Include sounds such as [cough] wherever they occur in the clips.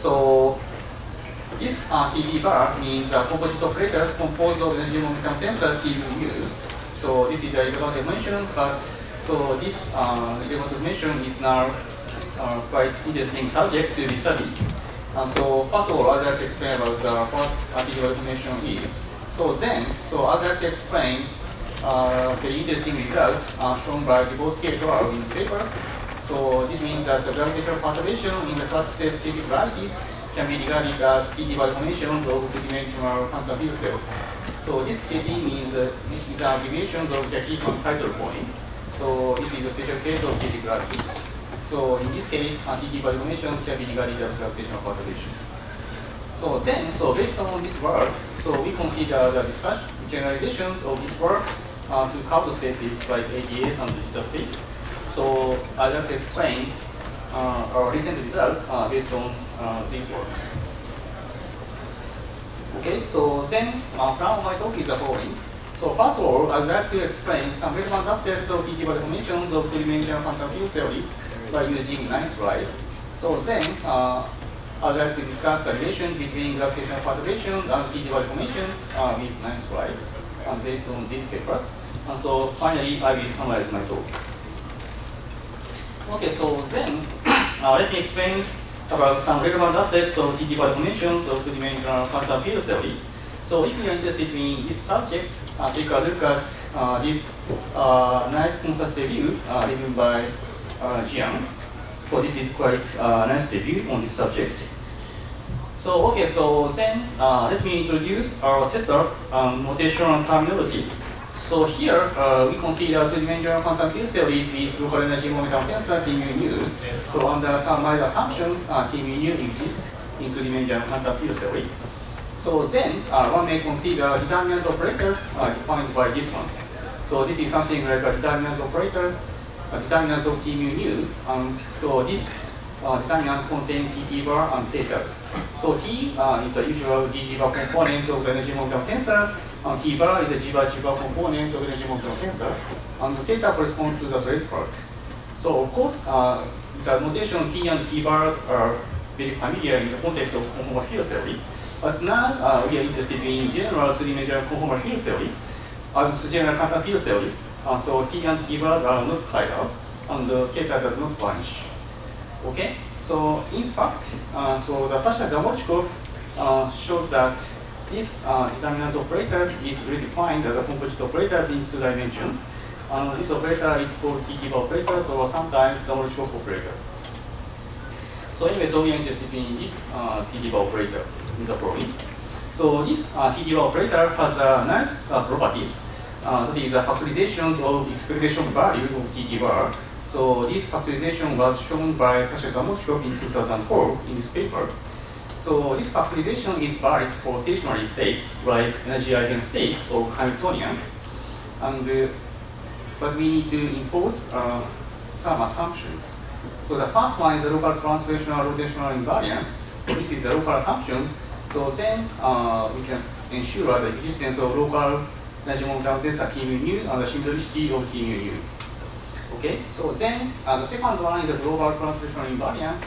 So this uh, TD bar means uh, composite operators composed of energy momentum tensor TU. So this is a relevant dimension, but so this uh, relevant dimension is now uh, quite interesting subject to be studied. And so first of all, I'd like to explain about uh, what artificial dimension is. So then, so I'd like to explain uh, the interesting results uh, shown by the both et al. in this paper. So this means that the gravitational perturbation in the flat state static gravity can be regarded as TD formation of three-dimensional quantum field cell. So this KT means uh, this is an abbreviation of the Keeton tidal point. So this is a special case of TD gravity. So in this case, formation can be regarded as gravitational perturbation. So then, so based on this work, so we consider the discussion generalizations of this work uh, to couple spaces like ADS and de Sitter space. So I'd like to explain uh, our recent results uh, based on uh, these works. Okay, so then uh, plan of my talk is the following. So first of all, I'd like to explain some relevant aspects of TT definitions of three-dimensional quantum field theory by using nine slides. So then, uh, I'd like to discuss the relation between gravitational perturbation and TT deformations uh, with nine slides and based on these papers. And so finally, I will summarize my talk. Okay, so then, [clears throat] uh, let me explain about some relevant aspects of TT definitions of two-dimensional quantum field theories. So if you are interested in this subject, uh, take a look at uh, this uh, nice concept review uh, written by uh, Jiang. So this is quite uh, nice review on this subject. So okay, so then uh, let me introduce our set of um, notational terminologies. So here uh, we consider two-dimensional quantum field theories with local energy momentum tensor T mu nu. So under some mild assumptions, uh, T mu nu exists in two-dimensional quantum field theory. So then uh, one may consider determinant operators uh, defined by this one. So this is something like a determinant operators, a determinant of T mu nu. And so this uh, determinant contains T bar and theta. So T uh, is the usual dg bar component of the energy momentum tensor and T bar is the G bar G bar component of the energy momentum tensor, and theta corresponds to the trace flux. So of course, uh, the notation T and T bars are very familiar in the context of conformal field theory. But now uh, we are interested in general three-dimensional conformal field theories, uh, general quantum field theories. Uh, so T and T bars are not tied up, and the theta does not vanish. Okay, so in fact, uh, so the Sasha Zamolodchikov uh, shows that this uh, determinant operator is redefined as a composite operator in two dimensions. And this operator is called TT operator or sometimes Zamolodchikov operator. So anyway, so we are interested in this uh, TT operator in the following. So this uh, TT operator has uh, nice uh, properties. Uh, that is a factorization of expectation value of TT bar. So this factorization was shown by Sasha Zamolodchikov in 2004 in this paper. So this factorization is valid for stationary states like energy eigenstates or Hamiltonian. And, uh, but we need to impose uh, some assumptions. So the first one is the local translational rotational invariance. This is the local assumption. So then uh, we can ensure the existence of local energy momentum T mu and the symmetricity of T mu. Okay, so then uh, the second one is the global translational invariance.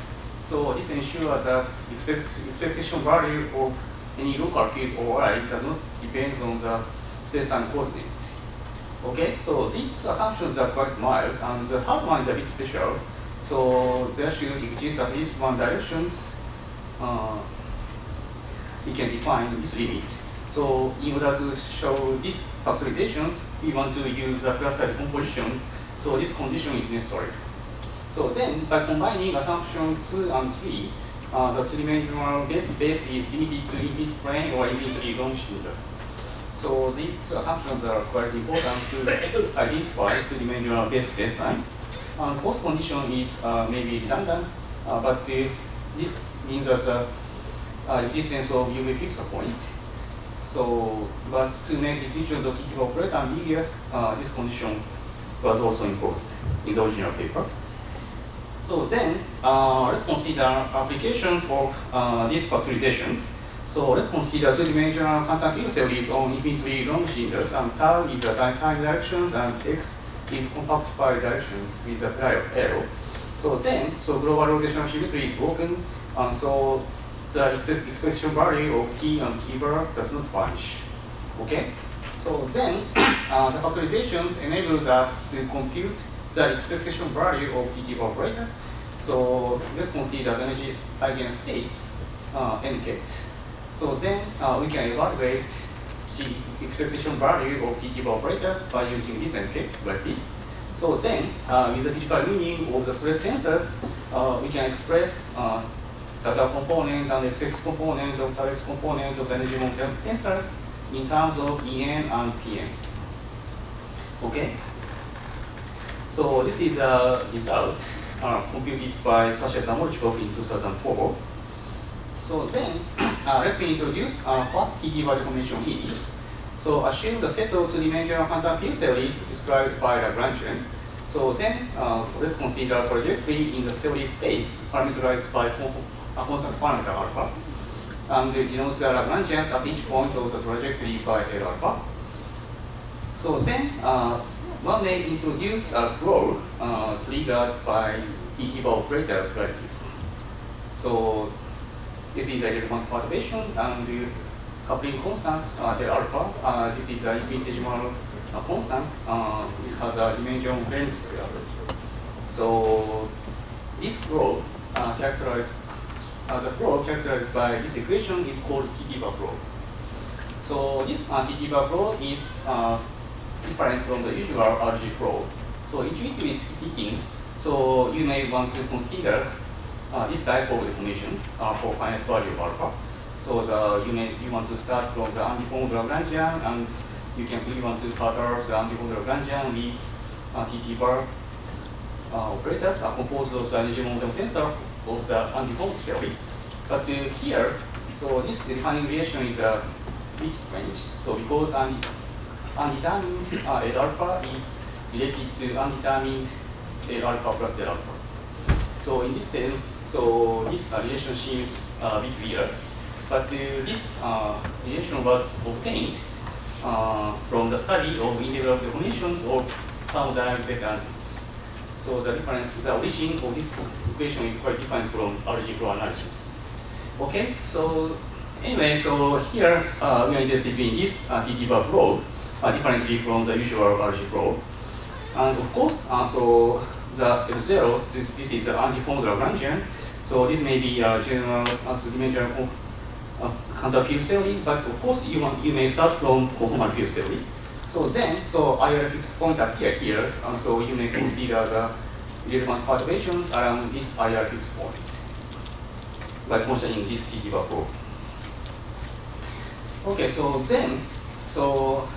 So this ensures that the expectation value of any local field OI does not depend on the space and coordinates. Okay, so these assumptions are quite mild, and the third one is a bit special. So there should exist at least one directions. Uh, we can define this limit. So in order to show this factorization, we want to use the cluster decomposition. So this condition is necessary. So then, by combining assumption 2 and 3, uh, the three-dimensional base space is limited to infinite plane or infinitely longitudinal. So these assumptions are quite important to identify two-dimensional base space. And both condition is uh, maybe redundant, uh, but uh, this means that the uh, existence of UV fixed point. So, but to make definitions of TT operator ambiguous, uh, this condition was also imposed in the original paper. So then, uh, let's consider application of uh, these factorizations. So let's consider two-dimensional quantum field theories on infinitely long cylinders, and tau is the time directions, and x is compact pi directions with the prior arrow. So then, so global rotational symmetry is broken, and so the expression value of t and t bar does not vanish. Okay? So then, [coughs] uh, the factorizations enables us to compute the expectation value of TT operator. So let's consider the energy eigenstates uh, nk. So then uh, we can evaluate the expectation value of TT operators by using this nk like this. So then, uh, with the physical meaning of the stress tensors, uh, we can express uh, data component and XX component of the X component of the energy momentum tensors in terms of EN and PM. Okay? So this is the result uh, computed by Sasha Zamolodchikov in 2004. So then, [coughs] uh, let me introduce uh, what TT-bar deformation is. So assume the set of two-dimensional quantum field theories described by Lagrangian. So then, uh, let's consider a trajectory in the theory space parameterized by a constant parameter alpha and the denotes the Lagrangian at each point of the trajectory by L alpha. So then, uh, one may introduce a flow uh, triggered by bar operator like this. So this is a relevant perturbation and the coupling constant uh, Del alpha. Uh, this is the infinitesimal uh, constant. Uh, this has a dimension length. So this flow uh, characterized uh, the flow characterized by this equation is called bar flow. So this uh, bar flow is uh, different from the usual RG flow. So intuitively speaking, so you may want to consider uh, this type of deformation uh, for finite value of alpha. So the, you may you want to start from the antiform Lagrangian and you can you want to perturb the antiform Lagrangian with uh, TT bar uh, operators are composed of the momentum tensor of the antifold theory. But uh, here, so this defining relation is a bit strange. So because undetermined uh, L alpha is related to undetermined L alpha plus L alpha. So in this sense, so this uh, relation seems a bit weird. But uh, this uh, relation was obtained uh, from the study of integral deformations of thermodynamic entities. So the difference, the origin of this equation is quite different from algebra analysis. Okay, so anyway, so here uh, we are interested in this uh, bar flow uh, differently from the usual algebra flow. And of course, uh, so the L0, this, this is the antiform Lagrangian. So this may be a general uh, two-dimensional uh, quantum field theory, but of course you, want, you may start from conformal field theory. So then, so IR fixed point appear here, and so you may consider the relevant perturbations around this IR fixed point by considering this TT bar flow. Okay, so then, so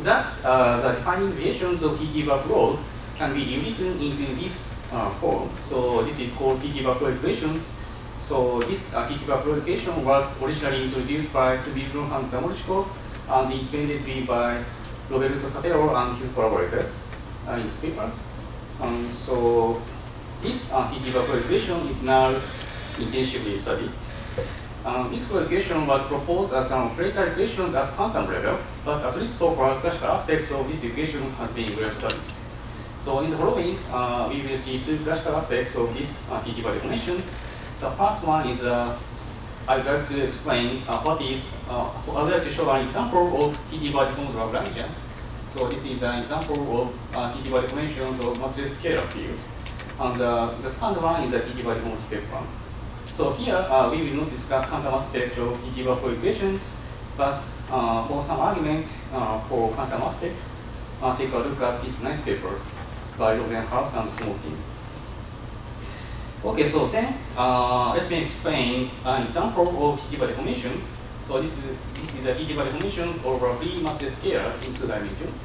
that uh, the defining relations of bar flow can be rewritten into this uh, form. So this is called bar flow equations. So this uh, bar flow equation was originally introduced by Smirnov and Zamolodchikov and independently by Roberto Tateo and his collaborators uh, in his papers. Um, so this uh, equation is now intensively studied. Um, this equation was proposed as an operator equation at quantum level, but at least so far, classical aspects of this equation has been well studied. So in the following, uh, we will see two classical aspects of this uh, bar. The first one is uh, I'd like to explain uh, what is, uh, I'd like to show an example of TT bar deformed Lagrangian. So this is an example of uh, TT bar deformation of massless scalar field. And uh, the second one is the TT bar deformed spectrum. So here, uh, we will not discuss quantum aspects of TT flow equations, but uh, for some argument uh, for quantum aspects, uh, take a look at this nice paper by Rosenhaus and Smolkin. Okay, so then uh, let me explain an example of bar deformation. So this is this is a bar deformation over free massless scale in two dimensions.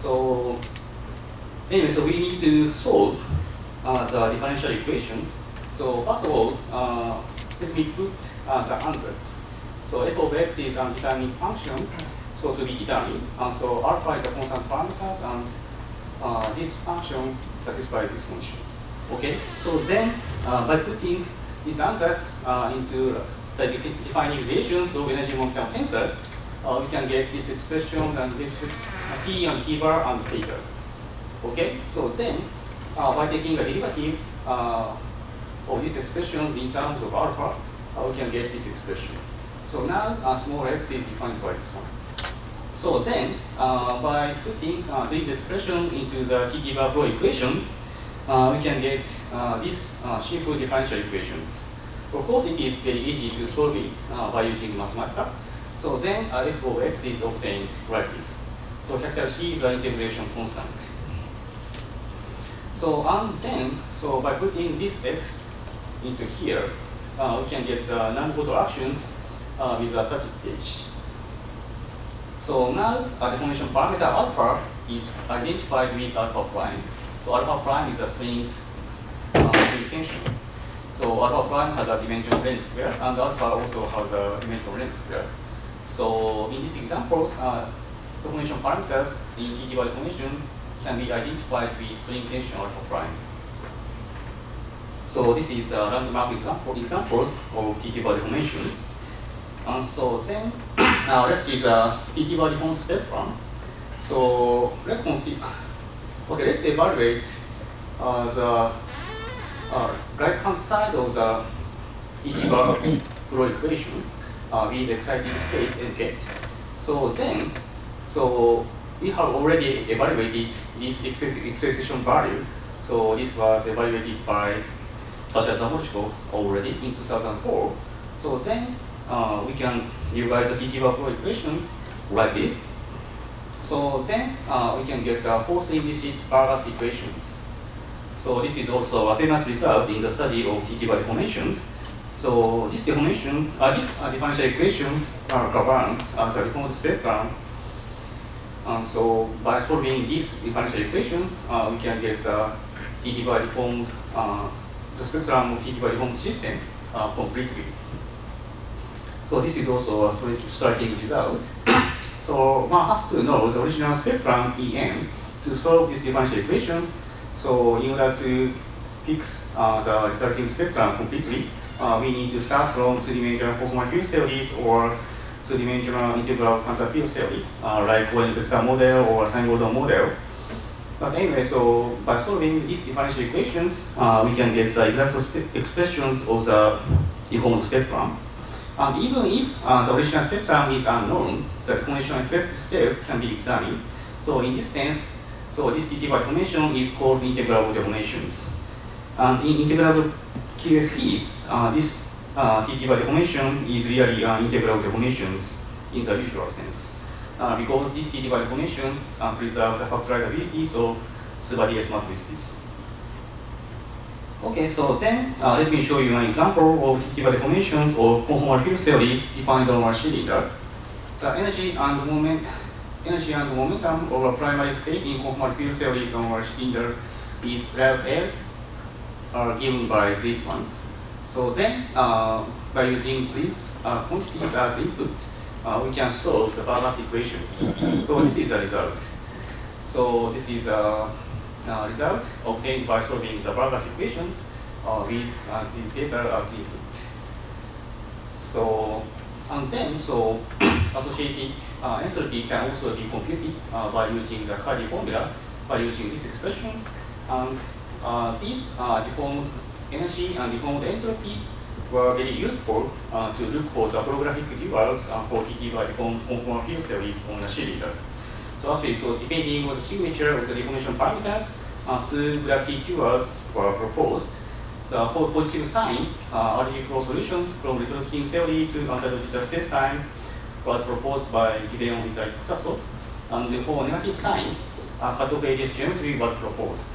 So anyway, so we need to solve uh, the differential equations. So first of all, uh, let me put uh, the answers. So f of x is an determinate function, so to be determined. And so alpha is the constant parameters, and uh, this function satisfies this conditions. Okay, so then uh, by putting these answers uh, into the defining relations of energy momentum tensors, uh, we can get this expression and this t and t bar and theta. Okay, so then by taking a derivative of these expressions in terms of alpha, we can get this expression. So now uh, small x is defined by this one. So then, uh, by putting uh, this expression into the TT-bar flow equations, we can get uh, these uh, simple differential equations. Of course, it is very easy to solve it uh, by using Mathematica. So then uh, f of x is obtained like this. So capital C is the integration constant. So and then, so by putting this x into here, uh, we can get the Nambu-Goto actions uh, with a static gauge. So now uh, the formation parameter alpha is identified with alpha prime. So alpha prime is a string uh. So alpha prime has a dimension length square, and alpha also has a dimension length square. So in these examples, uh, the formation parameters in TT deformation can be identified with string tension alpha prime. So this is a map example, examples of TT deformations. And so then, [coughs] now let's see the TT body form step one. So let's consider, okay, let's evaluate uh, the uh, right hand side of the bar [coughs] flow equation uh, with exciting states and gate. So then, so we have already evaluated this expression value. So this was evaluated by Sasha Zamolodchikov already in 2004. So then uh, we can revise the TT flow equations like this. So then uh, we can get the fourth implicit Burgers equations. So this is also a famous result in the study of TT deformations. So this deformation, uh, these uh, differential equations are governed as a deformed spectrum. Um, so by solving these differential equations, uh, we can get the TT deformed, uh, the spectrum of TT deformed system uh, completely. So this is also a striking result. So one has to know the original spectrum EM to solve these differential equations. So in order to fix uh, the resulting spectrum completely, uh, we need to start from two-dimensional conformal field theories or two-dimensional integral quantum field theories, uh, like one vector model or sine Gordon model. But anyway, so by solving these differential equations, uh, we can get the exact expressions of the deformed spectrum. And even if uh, the original spectrum is unknown, the deformation effect itself can be examined. So in this sense, so this TT deformation is called integrable deformations. And in integrable QFTs, uh, this uh, TT deformation is really uh, integrable deformations in the usual sense. Uh, because this TT deformation uh, preserves the factorizability of Sibelius matrices. Okay, so then uh, let me show you an example of the deformations of conformal field theories defined on our cylinder. The energy and moment, energy and momentum of a primary state in conformal field theories on our cylinder is L L are given by these ones. So then, uh, by using these uh, quantities as input, uh, we can solve the Burgers equation. so this is the result. So this is a uh, results obtained by solving the Burgers equations uh, with uh, the data as input. So, and then, so [clears throat] associated uh, entropy can also be computed uh, by using the Cardy formula, by using these expressions. And uh, these deformed energy and deformed entropies were very useful to look for the holographic duals for by deformed conformal field theories on a cylinder. So actually, so depending on the signature of the deformation parameters, two gravity keywords were proposed. The for positive sign, uh, RG flow solutions from reducing theory to anti-de Sitter space-time was proposed by Giveon Itzhaki Kutasov. And for negative sign, uh, cut-off edges geometry was proposed.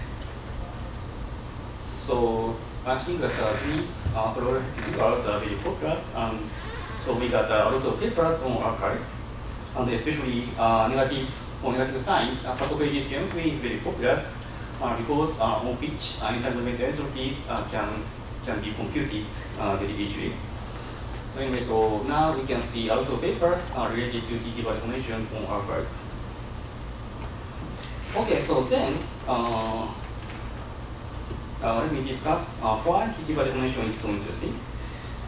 So I think that uh, these uh, keywords are very popular, and so we got uh, a lot of papers on arXiv, and especially uh, negative negative signs, uh, cut-off geometry is very popular because on which uh, entanglement entropies uh, can can be computed uh, very easily. So anyway, so now we can see a lot of papers uh, related to TT deformation on work. Okay, so then uh, let me discuss uh, why TT deformation is so interesting.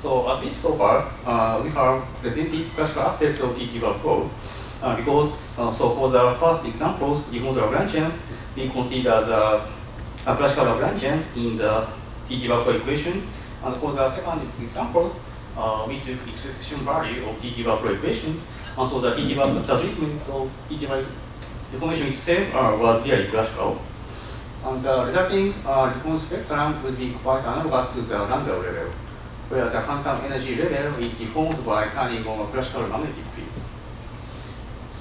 So at least so far, uh, we have presented classical aspects of TT flow uh, because uh, so for the first examples, the Lagrangian we consider the classical Lagrangian in the flow equation. And for the second examples, uh, we took expectation value of bar equations, and so the the treatment of bar deformation itself uh, was really classical. And the resulting uh, response spectrum would be quite analogous to the Landau level, where the quantum energy level is deformed by turning on a classical magnetic field.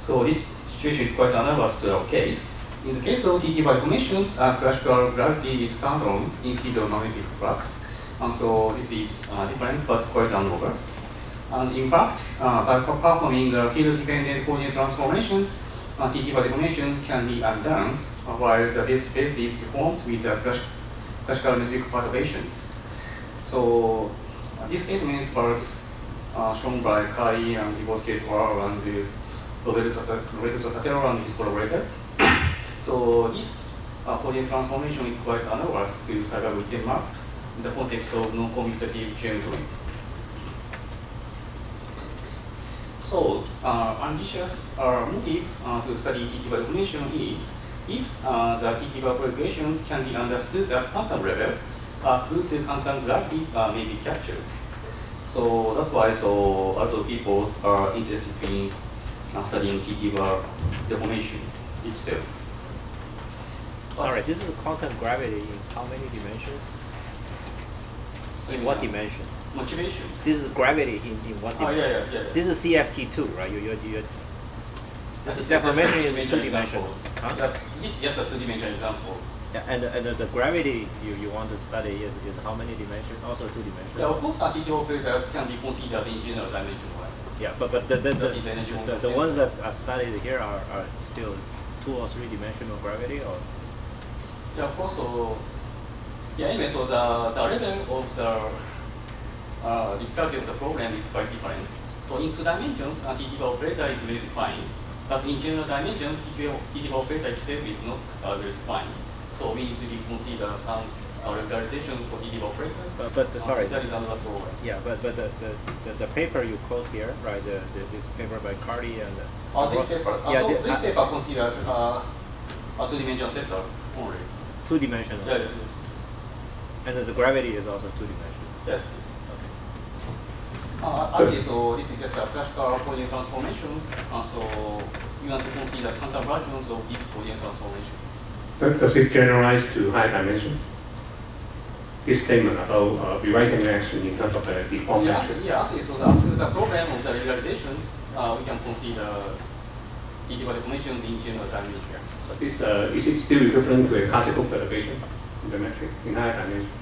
So this situation is quite analogous to our case. In the case of TT bar deformations, uh, classical gravity is on instead of magnetic flux. And so this is uh, different but quite analogous. And in fact, uh, by performing the field-dependent coordinate transformations, uh, TT bar deformation can be undone uh, while the base space is deformed with the classical metric perturbations. So uh, this statement was uh, shown by Kai and Dibosquet and Roberto Tateo and his collaborators. [coughs] so this uh, Fourier transformation is quite analogous to Seiberg-Witten in the context of non-commutative geometry. So, uh, ambitious uh, motive uh, to study TT bar deformation is if uh, the TT bar equations can be understood at quantum level, uh, due to quantum gravity uh, may be captured. So that's why so a lot of people are interested in uh, studying TT deformation itself. Sorry, this is quantum gravity in how many dimensions? In what dimension? Motivation. This is gravity in, in what Oh, dimension? yeah, yeah, yeah. This is CFT2, right? You, you, you, This is deformation is two two-dimensional. Huh? Yeah, this is just a two-dimensional example. yeah, and, and the, the gravity you, you want to study is, is how many dimensions? Also two dimensions? Yeah, of course, TT operators can be considered in general dimension-wise. Yeah, but, but the, the, the, That is energy the, the ones that are studied here are, are still two or three dimensional gravity or? Yeah, of course, so, yeah, anyway, so the, the level of the uh, difficulty of the problem is quite different. So in two dimensions, a TT operator is well defined, but in general dimension, TT TT operator itself is not uh, well defined. So we need to consider some uh, localization for TT operators. But, but, Uh, sorry. so that is another problem. Yeah, but, but the, the, the, the paper you quote here, right, the, the, this paper by Cardy and. Uh, this paper, Yeah, so the- this uh, paper considered uh, a two-dimensional sector only. Two dimensional. Yeah, yes, And the, the gravity is also two dimensional. yes. yes. Okay. Uh, actually, so this is just a classical Fourier transformations. Uh, so you want to consider quantum versions of this Fourier transformation. Does does it generalize to high dimension? This statement about uh, rewriting action in terms of the deformed Yeah, action. yeah, actually, so the, after the problem of the regularization, uh, we can consider TT deformations in general dimension. But This, uh, is it still equivalent to a classical perturbation in the metric in higher dimension?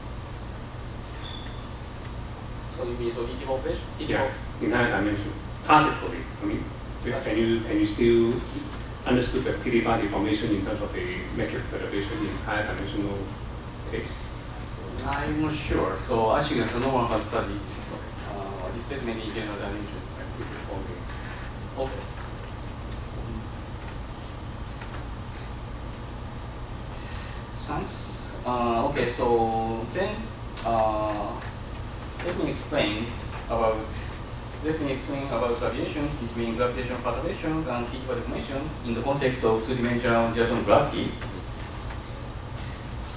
So you mean so TT operation? Yeah, in higher dimension. Classically, I mean, can you, can you still understood the TD bar deformation in terms of a metric perturbation in higher dimensional case? I'm not sure. So actually, so no one has studied this. uh, this statement in general dimension. Okay. Okay. Thanks. Uh, okay, so then uh, let me explain about let me explain about variations between gravitational perturbations and physical deformations in the context of two-dimensional dilaton gravity.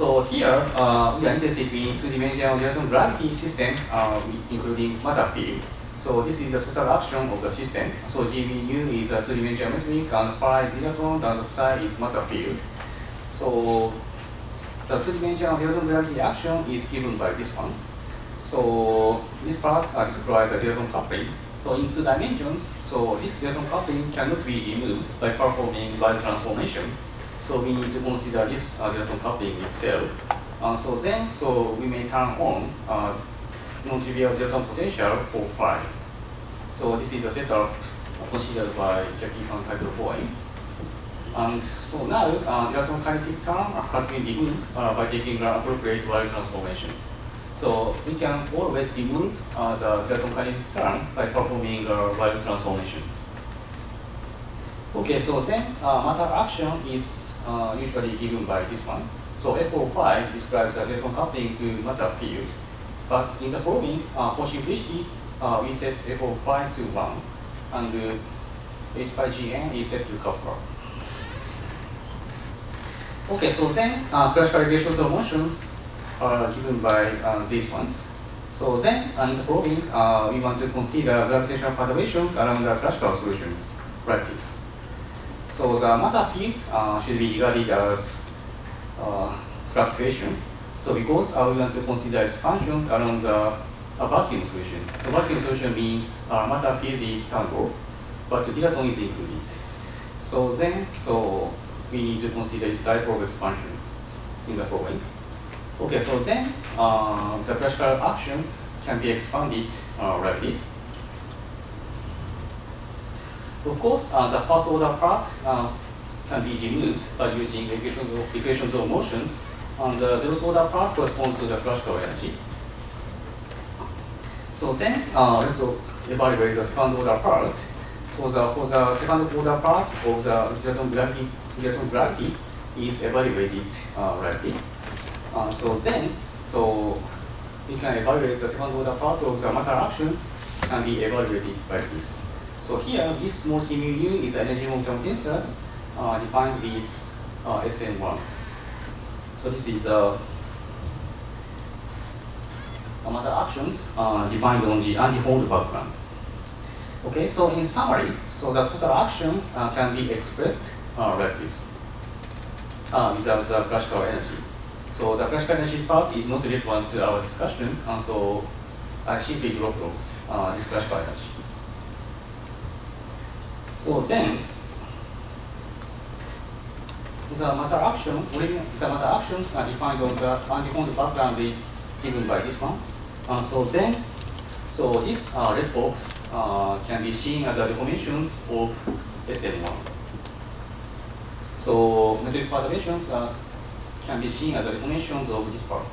So here uh, we are interested in two-dimensional dilaton gravity system, uh, including matter field. So this is the total action of the system. So GB nu is a two-dimensional metric and phi dilaton and psi is matter field. So the two-dimensional dilaton gravity action is given by this one. So this part uh, describes the dilaton coupling. So in two dimensions, so this dilaton coupling cannot be removed by performing Weyl transformation. So we need to consider this uh, coupling itself. Uh, so then, so we may turn on uh, non-trivial dilaton potential for phi. So this is the setup considered by Jackiw van Teitelboim. And so now, uh, dilaton kinetic term has been removed uh, by taking the appropriate Weyl transformation. So we can always remove uh, the dilaton kinetic term by performing the Weyl transformation. Okay, so then uh, matter action is uh, usually given by this one. So f of phi describes the dilaton coupling to matter field. But in the following, uh, for simplicities, uh, we set f of phi to 1, and h by gn is set to coupler. Okay, so then uh, classical relations of motions are given by uh, these ones. So then, uh, in the following, uh, we want to consider gravitational perturbations around the classical solutions, like this. So the matter field uh, should be regarded as uh, fluctuation. So because I we want to consider expansions around the a vacuum solution. So vacuum solution means uh, matter field is turned off, but the dilaton is included. So then, so we need to consider this type of expansions in the following. Okay, so then uh, the classical actions can be expanded uh, like this. Of course, uh, the first order part uh, can be removed by using equations of, equations of motions, and the zeroth order part corresponds to the classical energy. So then, uh, let's evaluate the second order part. So the, for the second order part of the dilaton gravity, dilaton gravity is evaluated uh, like this. Uh, so then, so we can evaluate the second order part of the matter action can be evaluated like this. So here, this small t mu u is energy momentum tensor uh, defined with uh, SM1. So this is uh, matter actions uh, defined on the anti-Hond background. Okay, so in summary, so the total action uh, can be expressed uh, like this uh, without the classical energy. So the classical energy part is not relevant to our discussion, and so I simply drop uh, this classical energy. So then, the matter action, when the matter actions are defined on the anti-Hond background is given by this one. Uh, so then, so this uh, red box uh, can be seen as the deformations of SM1. So metric perturbations uh, can be seen as the deformations of this part.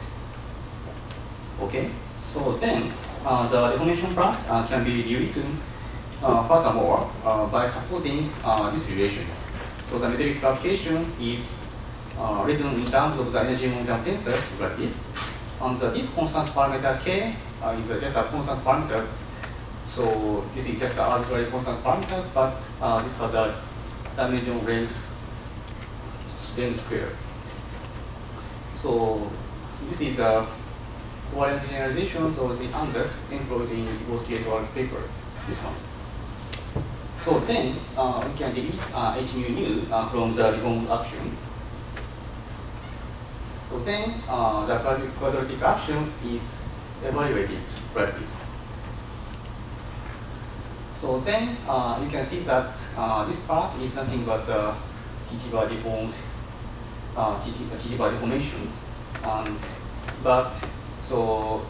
Okay, so then uh, the deformation part uh, can be rewritten furthermore uh, by supposing uh, these relations. So the metric fluctuation is uh, written in terms of the energy momentum tensor like this. And uh, this constant parameter k is just a constant parameter. So this is just an arbitrary constant parameter, but uh, this has a dimension length then square. So this is a covariance generalization of the index employed in Vosky paper, this one. So then uh, we can delete uh, h mu nu uh, from the reformed action. So then uh, the quadratic, action is evaluated like this. So then uh, you can see that uh, this part is nothing but the bar deformed uh, TT bar deformations. And, but so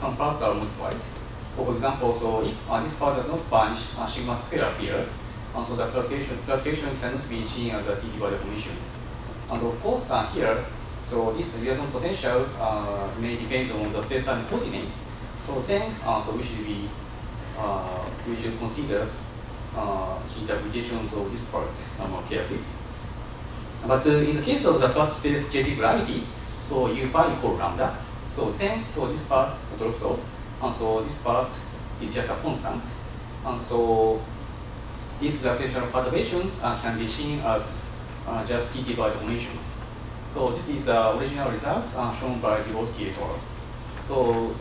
some parts are modified. For example, so if uh, this part does not vanish uh, sigma square here, and so the fluctuation, fluctuation cannot be seen as a TT bar deformations. And of course, uh, here, so this liaison potential uh, may depend on the space-time coordinate. So then, uh, so we should be, uh, we should consider uh, interpretations of this part uh, more carefully. But uh, in the case of the flat space JT gravities, so you find equal lambda. So then, so this part drops off, and so this part is just a constant. And so these gravitational perturbations uh, can be seen as uh, just TT bar deformations. So this is the original result uh, shown by Dubovsky et al. So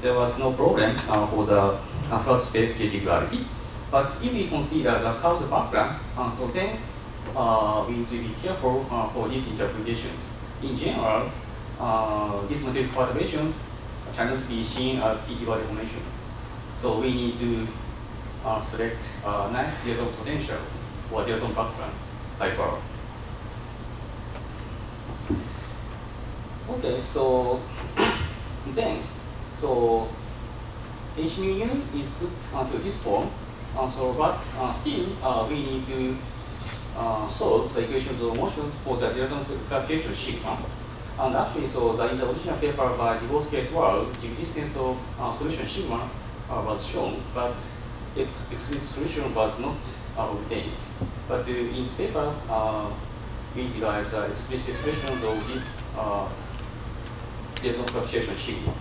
there was no problem uh, for the uh, flat space gravity. But if we consider the curved background, uh, so then uh, we need to be careful uh, for these interpretations. In general, these material perturbations cannot be seen as TT bar deformations. So we need to uh, select a nice dilaton potential or dilaton background hyper. Okay, so [coughs] then, so h mu u is put onto this form. Uh, so, but uh, still, uh, we need to uh, solve the equations of motion for the dilaton fluctuation sigma. And actually, so the, in the original paper by et al., the existence of uh, solution sigma uh, was shown, but the explicit solution was not uh, obtained. But in this paper, uh, we derived the explicit expressions of this uh, fluctuation sigma.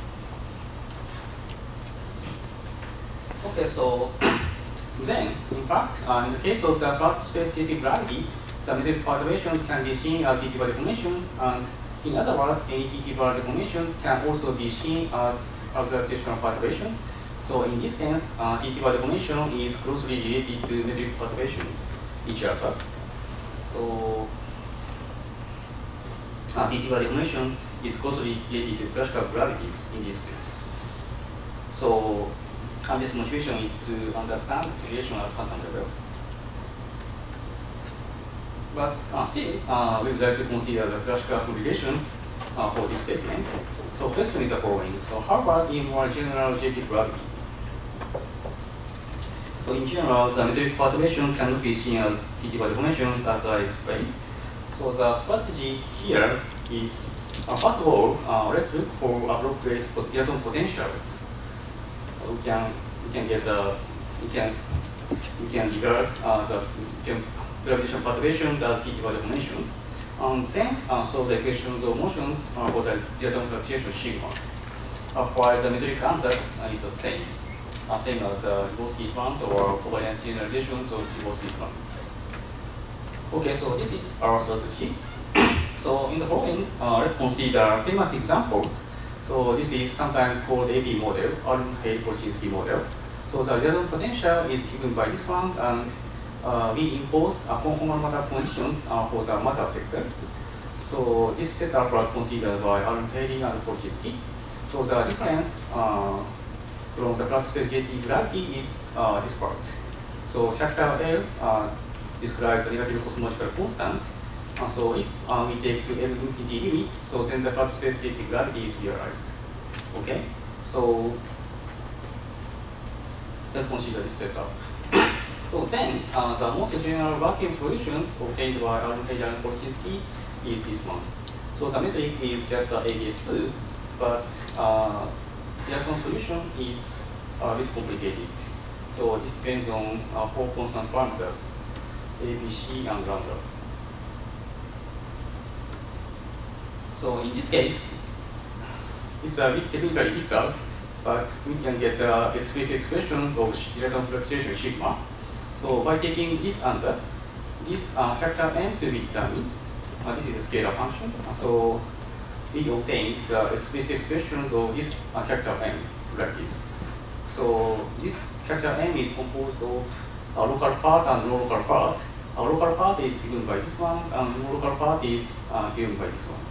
Okay, so [coughs] then, in fact, uh, in the case of the JT gravity, the perturbations can be seen as bar deformations, and in other words, any TT bar deformations can also be seen as a gravitational perturbation. So in this sense, uh, by deformation is closely related to metric perturbation, each other. So uh, by deformation is closely related to classical gravities in this sense. So and this motivation is to understand the relation at quantum level. But uh, still, uh, we would like to consider the classical relations uh, for this statement. So question is the following. So how about in more general objective gravity? So in general, the metric perturbation cannot be seen as by deformation as I explained. So the strategy here is, uh, first of all, uh, let's look for appropriate dilaton potentials. So we can we can get the we can we can regard uh, the gravitation perturbation as TT by deformation. And then uh, solve the equations of motions uh, for the dilaton fluctuation sigma. Uh, while the metric ansatz uh, is the same uh, same as uh, Lebowski's band or covariance generalizations of Lebowski's band. Okay, so this is our strategy. [coughs] so in the following, uh, let's consider famous examples. So this is sometimes called AP model, or Hay-Polchinski model. So the dilaton potential is given by this one, and uh, we impose conformal matter conditions uh, for the matter sector. So this setup was considered by Almheiri and Polchinski. So the difference uh, from the classical JT gravity is uh, this part. So capital L uh, describes the negative cosmological constant. Uh, so if uh, we take to L infinity limit, so then the classical JT gravity is realized. Okay, so let's consider this setup. So then uh, the most general vacuum solutions obtained by Almheiri and Polchinski is this one. So the metric is just the AdS2, but uh, the dilaton solution is a bit complicated. So it depends on uh, four constant parameters, A, B, C, and lambda. So in this case, it's a bit technically difficult, but we can get uh, explicit expressions of dilaton fluctuation sigma. So by taking this ansatz, this uh, factor n to be determined, uh, this is a scalar function. so we obtain the explicit expressions of this uh, character n like this. So this character n is composed of a local part and non-local part. A local part is given by this one, and non-local part is uh, given by this one.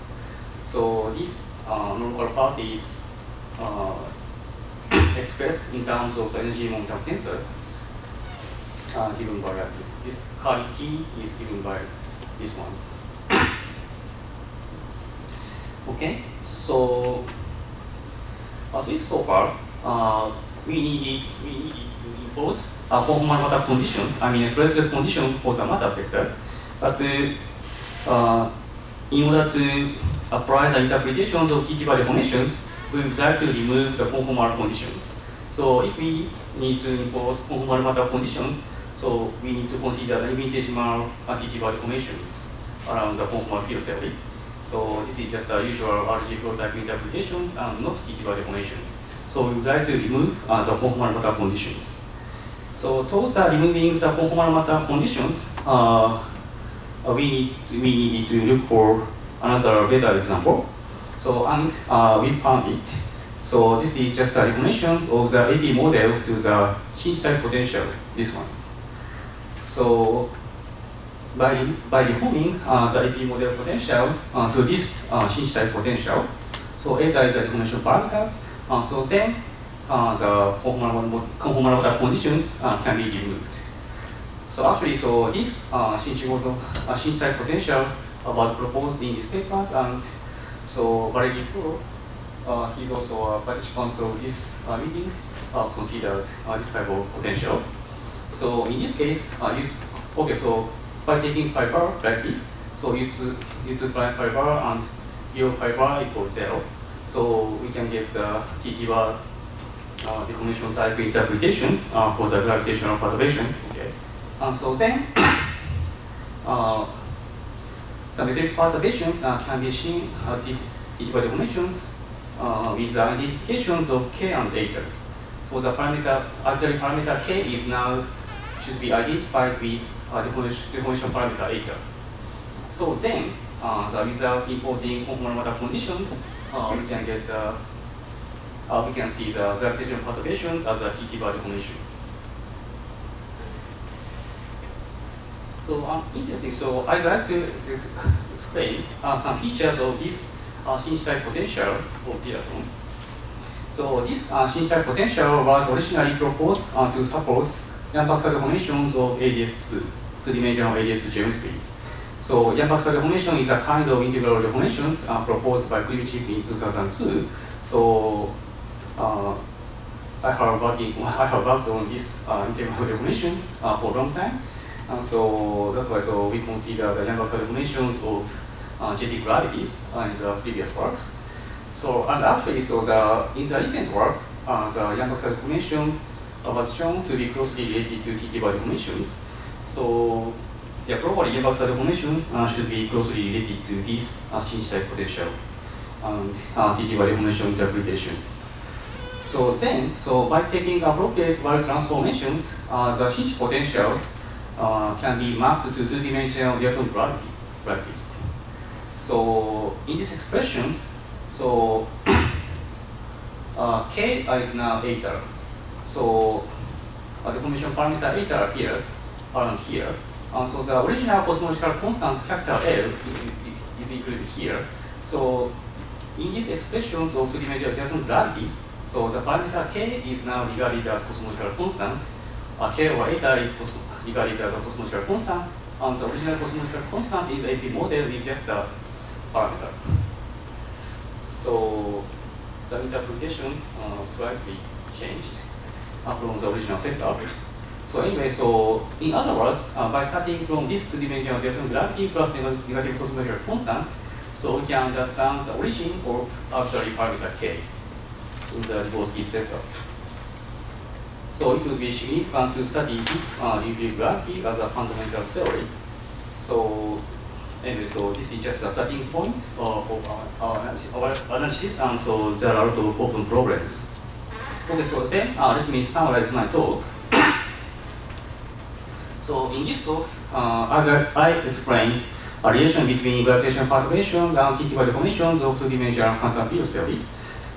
So this uh, non-local part is uh, [coughs] expressed in terms of the energy momentum tensors uh, given by like this. This T is given by these ones. [coughs] Okay, so at least so far, uh, we needed we needed to impose a formal matter conditions. I mean, a traceless condition for the matter sector, but uh, uh, in order to apply the interpretations of TT by deformations, we would like to remove the conformal conditions. So if we need to impose conformal matter conditions, so we need to consider the infinitesimal by deformations around the conformal field theory. So this is just the usual RG flow type interpretations and not by deformation. So we would like to remove uh, the conformal matter conditions. So towards uh, removing the conformal matter conditions, uh, we need we needed to look for another better example. So and uh, we found it. So this is just the definitions of the AP model to the hinge type potential. This ones. So by, by deforming uh, the AP model potential uh, to this uh, type potential, so eta is the deformation parameter. Uh, so then uh, the conformal, matter conditions uh, can be removed. So actually, so this uh, model, uh, potential uh, was proposed in this paper, and so Valery Pro, uh, he's also a participant of this uh, meeting, uh, considered uh, this type of potential. So in this case, uh, use, okay, so by taking phi bar like this, so use, use prime phi bar and phi bar equals zero. So we can get the bar uh, deformation type interpretation uh, for the gravitational perturbation. Okay. And so then, [coughs] uh, the metric perturbations uh, can be seen as bar deformations uh, with the identifications of k and eta. So the parameter, actually parameter k is now should be identified with uh, deformation parameter eta. So then, uh, the without imposing conformal conditions, uh, we can get the uh, we can see the gravitational perturbations as a TT bar deformation. So um, interesting. So I'd like to explain uh, some features of this uh, Shinshitake potential of the atom. So this uh, Shinshitake potential was originally proposed uh, to support Yang-Baxter deformations of AdS2, two-dimensional AdS geometries. So Yang-Baxter deformation is a kind of integral deformations uh, proposed by Klimcik in 2002. So uh, I have working, [laughs] I have worked on this uh, integral deformations uh, for a long time. And so that's why so we consider the Yang-Baxter deformations of uh, JT gravities uh, in the previous works. So and actually, so the in the recent work, uh, the Yang-Baxter deformation uh, was shown to be closely related to TT bar deformations. So probably Yang-Baxter deformation uh, should be closely related to this uh, Shinshitake potential and uh, TT bar deformation interpretations. So then, so by taking appropriate Weyl transformations, uh, the hinge potential uh, can be mapped to two-dimensional Newton gravity this. So in these expressions, so [coughs] uh, k is now eta. So uh, the formation parameter eta appears around here. Uh, so the original cosmological constant factor L is included here. So in these expressions of two-dimensional Newton gravities, so the parameter k is now regarded as cosmological constant. Uh, k over eta is regarded as a cosmological constant, and the original cosmological constant is AP model with just a parameter. So the interpretation uh, slightly changed from the original setup. So anyway, so in other words, uh, by starting from this two-dimensional Newton gravity plus neg negative constant, so we can understand the origin of arbitrary parameter k in the Dubovsky setup. So it would be significant to study this uh, gravity as a fundamental theory. So anyway, so this is just a starting point uh, for our, our, analysis, our analysis, and so there are a lot of open problems. Okay, so then uh, let me summarize my talk. so in this talk, uh, I, explained a relation between gravitational perturbations and TT deformations of two-dimensional quantum field theories.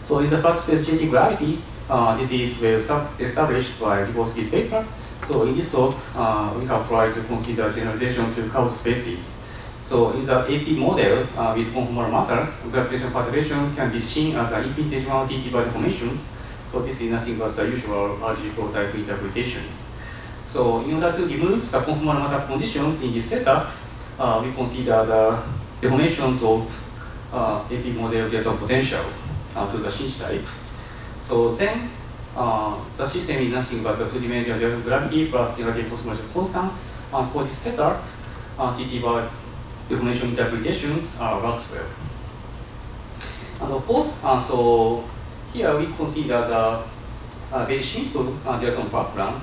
So in the space JT gravity, uh, this is well established by Dubovsky's papers. So in this talk, uh, we have tried to consider generalization to curved spaces. So in the AP model uh, with conformal matters, gravitational perturbation can be seen as an infinitesimal TT bar deformations. So this is nothing but the usual RG flow type interpretations. So in order to remove the conformal matter conditions in this setup, uh, we consider the deformations of uh, AP model delta potential uh, to the hinge type. So then uh, the system is nothing but the two-dimensional gravity plus negative cosmological constant. And for this setup, uh, TT bar deformation interpretations uh, works well. And of course, uh, so here we consider the uh, very simple uh, dilaton background,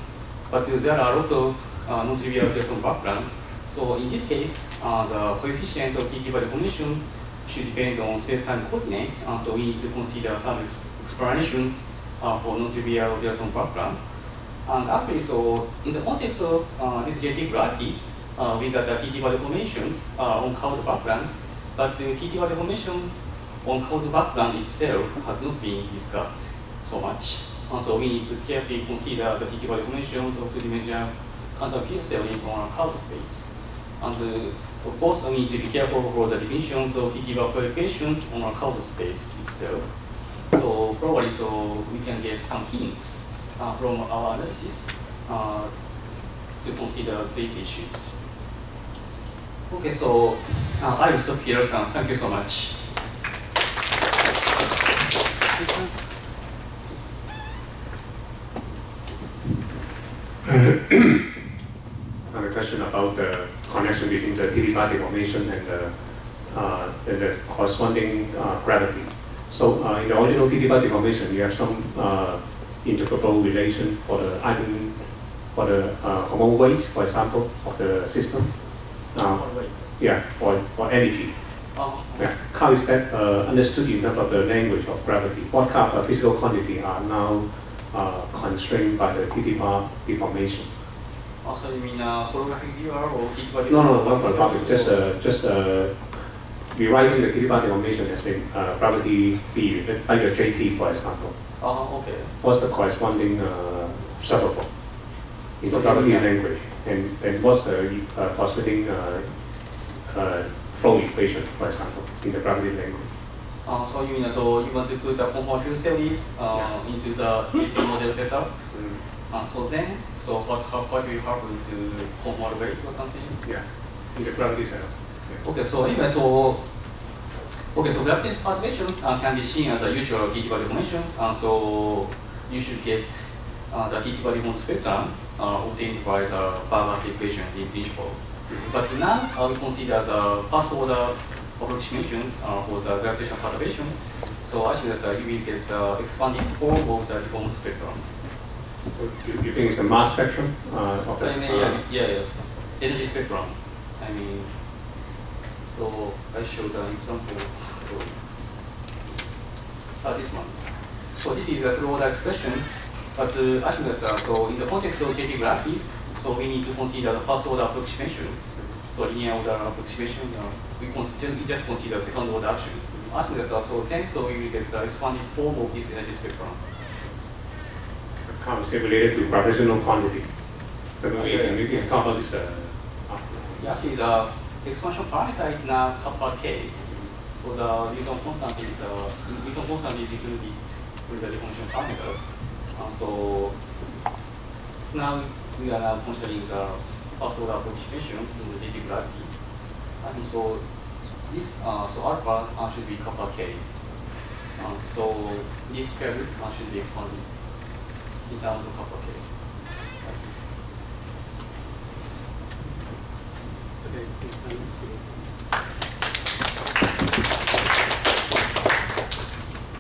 but there are a lot of uh, non-trivial dilaton background. So in this case, uh, the coefficient of TT bar deformation should depend on space-time coordinate, and so we need to consider some ex explanations uh, for non-trivial background. And actually, so in the context of uh, this JT gravity, uh, we got the TT bar deformations uh, on curved background, but the TT bar deformation on curved background itself has not been discussed so much. And so we need to carefully consider the bar deformations of two-dimensional quantum field theories on a curved space. And uh, of course, we need to be careful for the definitions of bar coefficients on a curved space itself. So probably so we can get some hints uh, from our analysis uh, to consider these issues. Okay, so uh, I will stop here. Thank you so much. I have a question about the connection between the TT bar deformation and the, uh, and the corresponding uh, gravity. So uh, in the original TT bar deformation, you have some uh, integrable relation for the eigen, for the uh, hormone weight, for example, of the system. Uh, yeah, or, or energy. Oh. How is that uh, understood in terms of the language of gravity? What kind of physical quantity are now uh, constrained by the TT bar deformation? Also, you mean uh, holographic viewer or TT bar No, no, not for the topic, just, uh, just uh, rewriting the TT bar deformation as a uh, gravity field, like a JT, for example. Uh, okay. what's the corresponding uh, separable in So the property language, and, and what's the uh, corresponding flow equation, for example, in the property language? Uh, so you mean so you want to put the conformal series uh, into the model setup? Uh, so then, so what how, what do you have to weight or something? Yeah, in the property setup. Yeah. Okay, so anyway, so okay, so gravitational perturbations uh, can be seen as a usual T value formations, and so you should get uh, the value form spectrum uh, obtained by the Burgers equation in principle. But now uh, we consider the first order approximations uh, for the gravitational perturbation. So actually, uh, you will get the expanding form of the deformed spectrum. So you, you think it's the mass spectrum uh, of the? I mean, yeah, yeah, yeah, energy spectrum. I mean, so I showed an example. So, uh, this one. So this is a two-order expression, but uh, actually, uh, so in the context of JT graphics, so we need to consider the first order approximations. So linear order approximation, uh, we, consider, we just consider second order actions. Actually, uh, so then so we will get the expanded form of this energy spectrum. Is it related to gravitational quantity? But we, can this uh. Yeah, Actually, the expansion parameter is now kappa k. So the Newton constant is uh, Newton constant is included with the deformation parameters. Uh, so now we are now considering the first order approximation to the relative gravity. And so this uh, so alpha uh, should be kappa k. Uh, so this square uh, should be expanded in terms of kappa k. Okay.